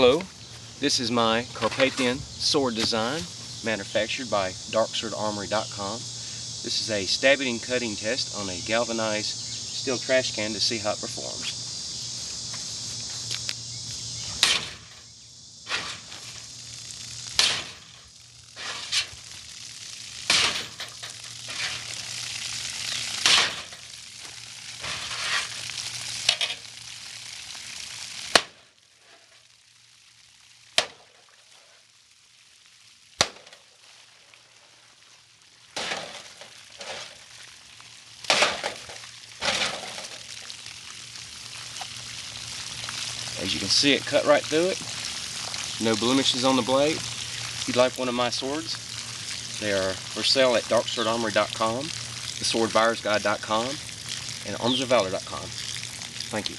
Hello, this is my Carpathian sword design manufactured by darkswordarmory.com. This is a stabbing and cutting test on a galvanized steel trash can to see how it performs. As you can see, it cut right through it. No blemishes on the blade. If you'd like one of my swords, they are for sale at darkswordarmory.com, theswordbuyersguide.com, and armsofvalor.com. Thank you.